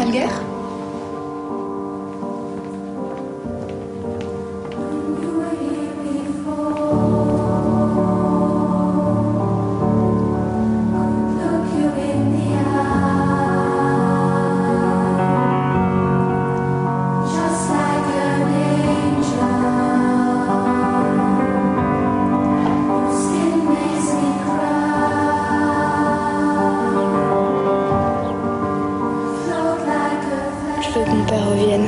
Salguerre Je veux que mon père revienne.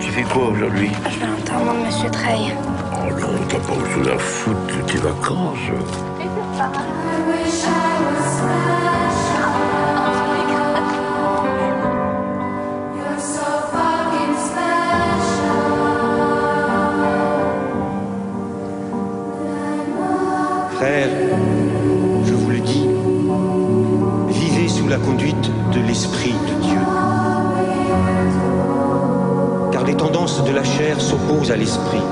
Tu fais quoi aujourd'hui? Je vais à l'enterrement de Monsieur Trey. Oh non, t'as pas chose à foutre de tes vacances. Frères, je vous le dis, sous la conduite de l'Esprit de Dieu. Car les tendances de la chair s'opposent à l'Esprit,